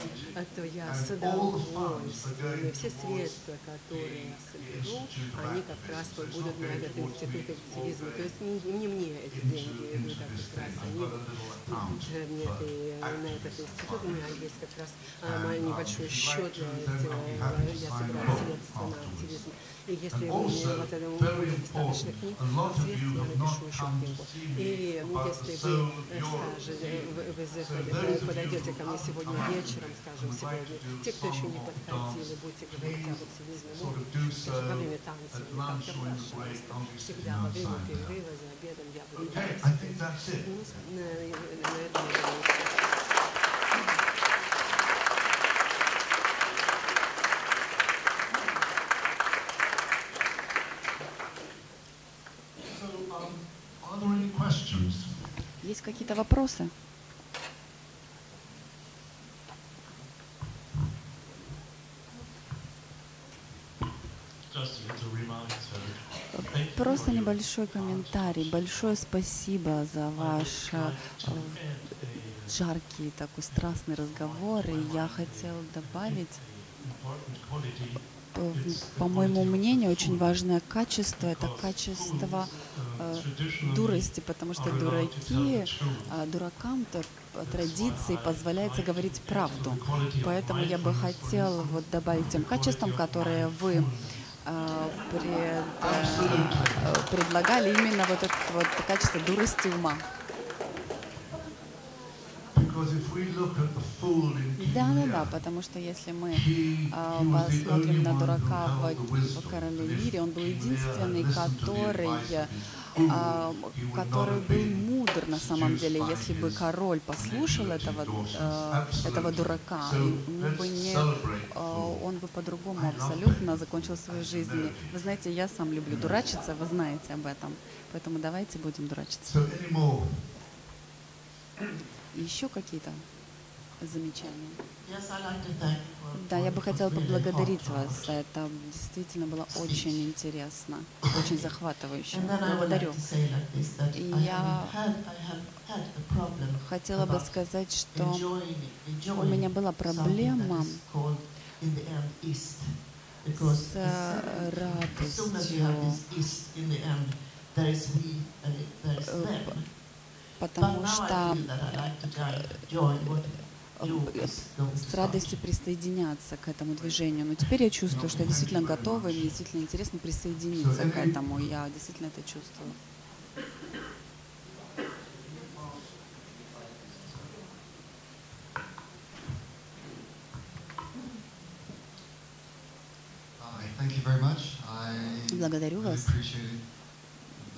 то я с удовольствием, все средства, которые я соберу, они как раз будут на этот институт активизма. То есть не, не мне эти деньги идут, а как раз они нет, и на этот институт. у меня есть как раз а, мой небольшой счет этого, я собираю средства на активизм. И если у меня вот это будет достаточно книг, я напишу еще книгу. И если вы скажете, вы, вы подойдете ко мне сегодня вечером, скажем, сегодня, те, кто еще не подходили, будете говорить об активизме, ну, во время танца, как-то, пожалуйста, всегда во время перерыва, за обедом я буду Ну, наверное, Есть какие-то вопросы? Просто небольшой комментарий. Большое спасибо за ваш э, жаркий такой страстный разговор. И я хотел добавить, по моему мнению, очень важное качество — это качество дурости, потому что дураки, э, дуракам традиции позволяется говорить правду. Поэтому я бы хотел вот добавить тем качествам, которые вы пред- э, Absolutely. предлагали именно вот это вот качество дурости ума. Да, да, да, потому что если мы the посмотрим на дурака в, в короле Лире, он был единственный, который, который был мудр на самом деле. Если бы король послушал этого, э, этого дурака, ему бы не, э, он бы по-другому абсолютно закончил свою жизнь. Вы знаете, я сам люблю дурачиться, вы знаете об этом. Поэтому давайте будем дурачиться. Еще какие-то замечания? Yes, I'd like to thank you for- Да, я бы хотела поблагодарить вас. Это действительно было очень интересно, очень захватывающе. And then I would like Благодарю. to say like this, that И I я have had, I have had a problem Хотела бы сказать, что у меня была проблема с радостью, Э, потому что с радостью присоединяться к этому движению. Но теперь я чувствую, что я действительно готова, и мне действительно интересно присоединиться к этому. Я действительно это чувствую. Благодарю вас. appreciated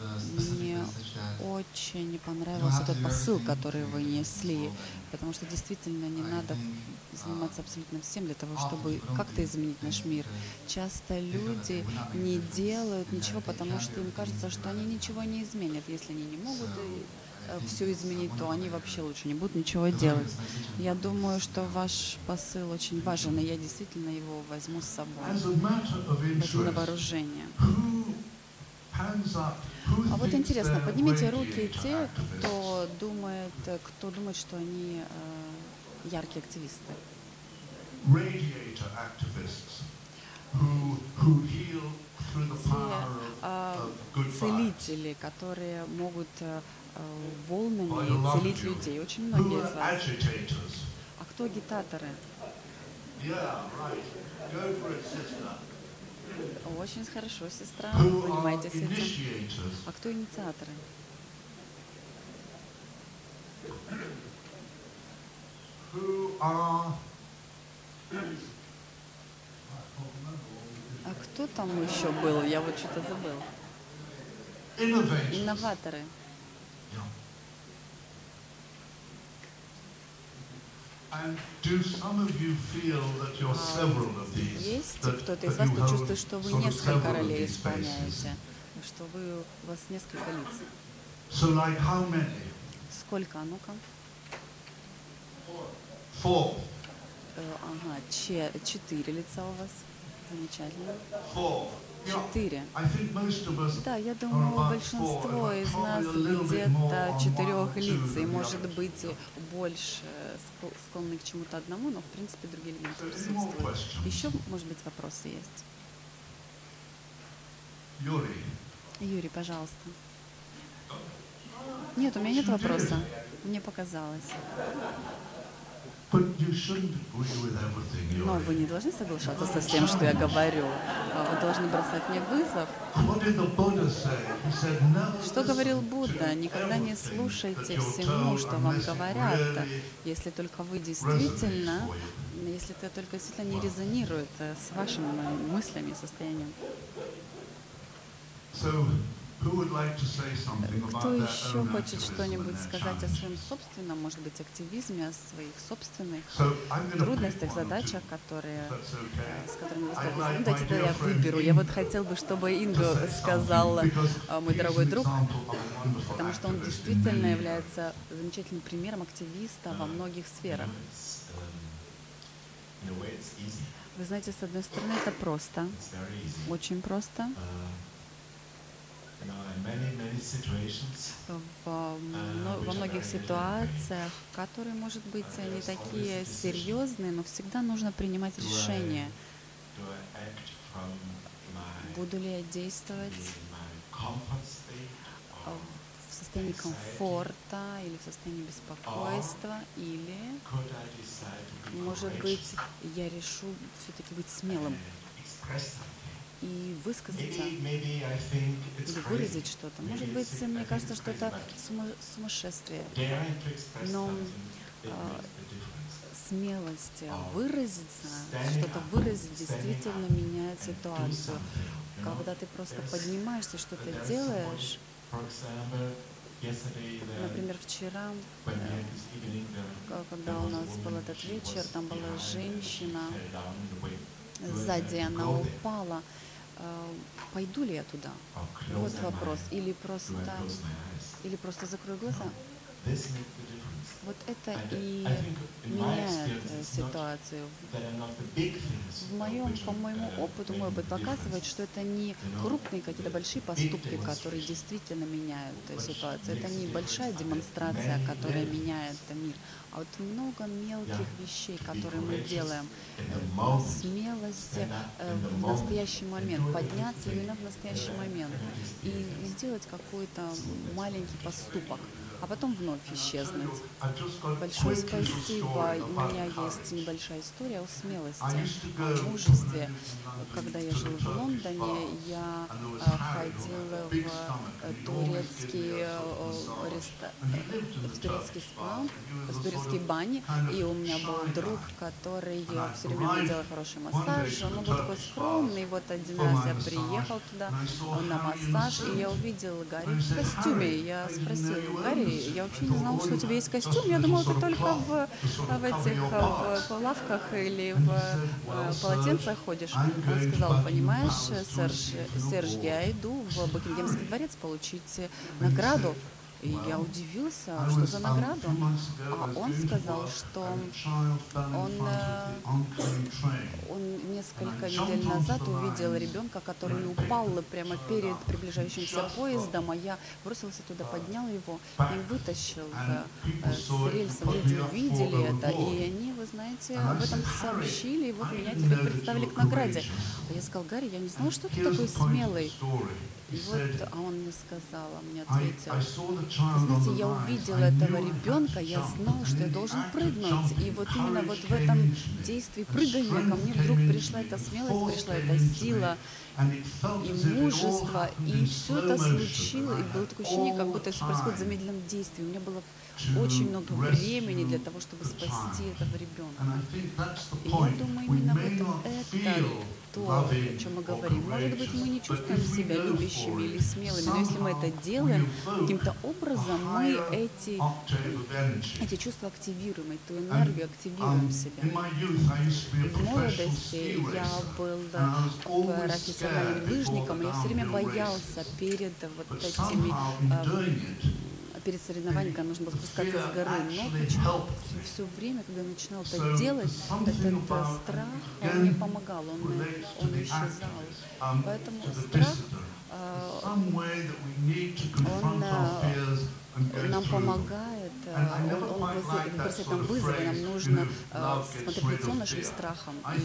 the specific Мне message that очень понравился тот посыл, который вы несли, потому что действительно не надо заниматься абсолютно всем для того, чтобы как-то изменить наш мир. Часто люди не делают ничего, потому что им кажется, что они ничего не изменят. Если они не могут все изменить, то они вообще лучше не будут ничего делать. Я думаю, что ваш посыл очень важен, и я действительно его возьму с собой, возьму на вооружение. А вот интересно, поднимите руки те, кто думает, э, кто думает, что они э, яркие активисты. Те vibes. целители, которые могут э, э, волнами целить людей. Очень многие из вас. А кто агитаторы? Yeah, right. Go for it, sister. Очень хорошо, сестра, Who are занимайтесь этим. А кто инициаторы? Who are А кто там еще был? Я вот что-то забыл. Инноваторы. Есть кто-то из вас, кто чувствует, что вы несколько several of ролей these spaces? исполняете, что вы, у вас несколько лиц. Сколько? А ну-ка. Four. Э, Ага, че- четыре лица у вас. Замечательно. Four. Четыре. Да, я думаю, большинство из нас где-то четырех лиц, и может быть больше скло- склонны к чему-то одному, но в принципе другие элементы присутствуют. Еще, может быть, вопросы есть? Yuri. Юрий, пожалуйста. Нет, у меня нет вопроса. Мне показалось. Но вы не должны соглашаться со всем, что я говорю. А Вы должны бросать мне вызов. "Never Что говорил Будда? Никогда не слушайте всему, что вам unless it говорят, если только вы действительно, for you." если это только действительно не резонирует э, с вашими мыслями, состоянием. Кто еще хочет что-нибудь сказать о своем собственном, может быть, активизме, о своих собственных трудностях, задачах, которые э, с которыми вы столкнулись. Ну, my давайте тогда я выберу. Я вот хотел бы, чтобы to Инго say сказал, something, because э, мой дорогой друг, потому что он действительно является замечательным примером активиста во многих сферах. Um. Вы знаете, с одной стороны, это просто, очень просто. Мно- во многих ситуациях, *laughs* которые, может быть, не такие серьезные, но всегда нужно принимать решение. Буду ли я действовать э, в состоянии комфорта или в состоянии беспокойства, или, может быть, я решу все-таки быть смелым? И высказаться или выразить что-то. Может быть, мне кажется, что это сумасшествие. Но, а. Смелость Oh. выразиться, что-то выразить действительно меняет ситуацию. Когда ты просто поднимаешься, что-то делаешь. Например, вчера, э, когда у нас был этот вечер, там была женщина, сзади она упала. Э, Пойду ли я туда? Or Вот вопрос. Или просто, или просто закрою глаза. Вот это и меняет ситуацию. В моем, по моему uh, опыту, мой опыт показывает, что это не крупные какие-то большие поступки, которые действительно меняют э, ситуацию. Это не большая демонстрация, которая меняет мир, а вот много мелких вещей, которые мы делаем. The Э, в настоящий момент, подняться именно в настоящий момент и сделать какой-то маленький поступок, а потом вновь исчезнуть. Большое спасибо. У меня есть небольшая история о смелости, о мужестве. Когда я жил в Лондоне, я а, ходил в э, турецкий э, э, реста- в турецкий спа, в of бане, и у меня был друг, который все время мне делал хороший массаж, он был такой скромный, вот один раз я приехал туда на массаж, и я увидел Гарри в костюме. "Harry, Я спросил, Гарри, this." я вообще не thought, знал, "Oh, что у тебя есть костюм, я little думал, ты только в, в этих в, parts." в лавках или в "Well, полотенцах ходишь. Он сказал, понимаешь, Серж, Серж, award." я иду в Букингемский дворец получить награду. И я "Well, удивился, что за награду. А он сказал, что он, э. Он несколько недель назад увидел ребенка, который упал people прямо перед приближающимся поездом, а я бросился туда, поднял его и вытащил э, с рельсов. Люди увидели это, и они, вы знаете, об этом said, «Harry, сообщили, и вот меня теперь представили к награде. А я сказал, Гарри, я не знал, что ты такой смелый. И вот, а он мне сказал, а мне ответил, знаете, я увидел этого ребенка, я знал, что я должен прыгнуть. И вот именно вот в этом действии прыгания ко мне вдруг пришла эта смелость, пришла эта сила, и мужество, и все это случилось, и было такое ощущение, как будто все происходит в замедленном действии. У меня было очень много времени для того, чтобы спасти этого ребенка. И я думаю, именно в may этом not это то, о чем мы говорим. Может быть, мы не чувствуем себя любящими или смелыми, но если мы это делаем, каким-то образом мы эти, эти чувства активируем, эту энергию активируем um, в И в молодости я был профессиональным лыжником, и я все время боялся перед вот этими а, перед соревнованием, когда нужно было спускаться с горы. Но все время, когда я начинал это делать, этот э, страх, он мне помогал, он, to он исчезал. um, Поэтому страх, э, confront Он, нам помогает, э, он, он бросает нам вызовы, нам нужно э, смотреть лицо нашим I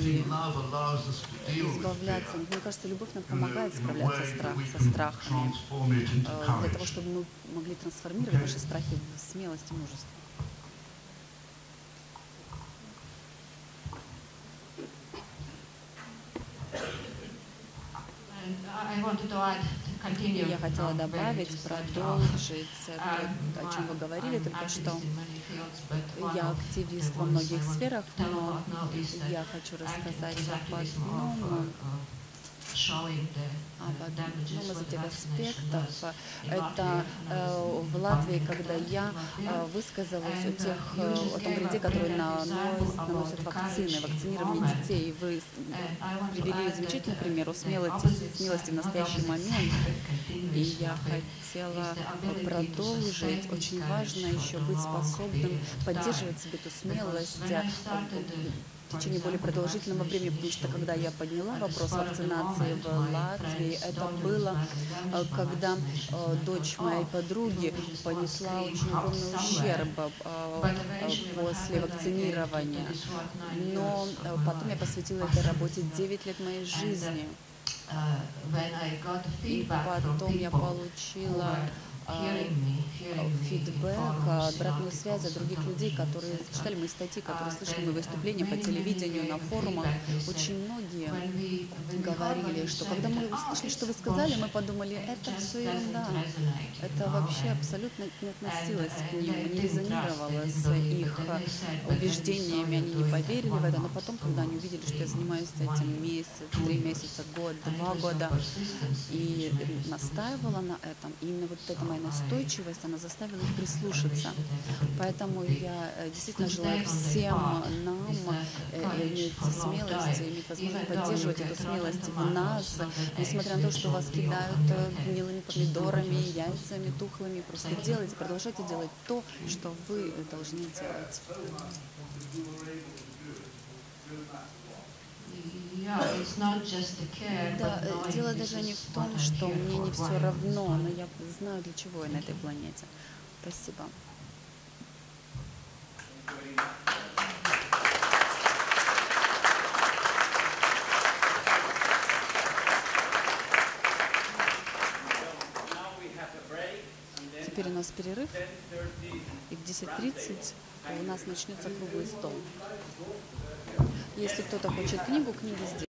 и избавляться. Мне кажется, любовь нам помогает справляться со страхами, э, для того, чтобы мы могли трансформировать наши страхи в смелость и мужество. And I wanted to add, Я хотела you добавить, продолжить Um, то, о чем вы говорили только что. Я активист во многих сферах, но я хочу рассказать об одном, одном damages из what the этих аспектов. In Это э, uh, в Латвии, когда я э, высказалась о тех, э, о том вреде, который brilliant на- example наносят about наносят the вакцины, вакцинирование детей. И вы привели замечательный пример о смелости, смелости в настоящий момент. И я хотела продолжить. Очень важно еще быть способным поддерживать себе эту смелость течение более продолжительного времени, потому что когда я подняла вопрос вакцинации в Латвии, это было, э, когда э, дочь моей подруги понесла очень огромный ущерб э, после вакцинирования. Но потом я посвятила этой работе 9 лет моей жизни. И потом я получила фидбэк, обратную связь от других людей, которые читали мои статьи, которые слышали мои выступления по телевидению, на форумах. Очень многие говорили, что когда мы услышали, что вы сказали, мы подумали, это все ерунда. Это вообще абсолютно не относилось к ним, не резонировало с их убеждениями, они не поверили в это, но потом, когда они увидели, что я занимаюсь этим месяц, три месяца, год, два года, и настаивала на этом, именно вот эта моя настойчивость, она заставила их прислушаться. Поэтому я э, действительно желаю всем нам э, иметь смелость, иметь возможность поддерживать эту смелость в нас, несмотря на то, что вас кидают э, гнилыми помидорами, яйцами тухлыми. Просто делайте, продолжайте делать то, что вы должны делать. Да, э, дело даже не в том, что мне не все равно, но я знаю, для чего я на этой планете. Спасибо. Теперь у нас перерыв, и в 10.30 у нас начнется круглый стол. Если кто-то хочет книгу, книги здесь.